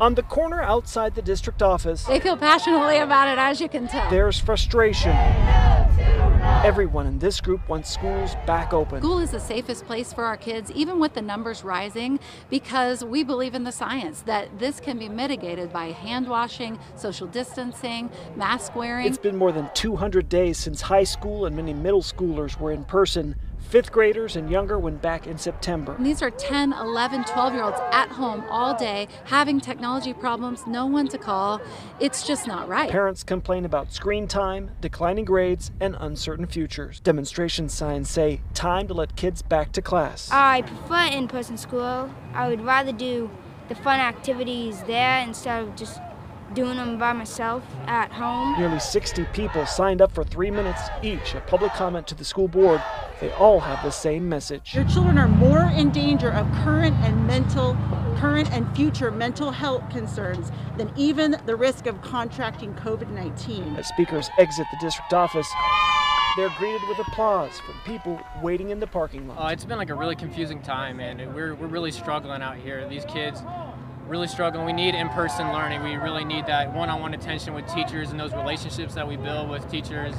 On the corner outside the district office, They feel passionately about it, as you can tell. there's frustration. Everyone in this group wants schools back open. School is the safest place for our kids, even with the numbers rising, because we believe in the science that this can be mitigated by hand washing, social distancing, mask wearing. It's been more than 200 days since high school and many middle schoolers were in person. Fifth graders and younger went back in September. And these are 10, 11, 12 year olds at home all day having technology problems, no one to call. It's just not right. Parents complain about screen time, declining grades, and uncertain futures. Demonstration signs say, time to let kids back to class. I prefer in person school. I would rather do the fun activities there instead of just doing them by myself at home. Nearly 60 people signed up for three minutes each, a public comment to the school board. They all have the same message. Your children are more in danger of current and mental, current and future mental health concerns than even the risk of contracting COVID 19. As speakers exit the district office, they're greeted with applause from people waiting in the parking lot. Uh, it's been like a really confusing time, and we're, we're really struggling out here. These kids really struggling. We need in-person learning. We really need that one-on-one attention with teachers and those relationships that we build with teachers.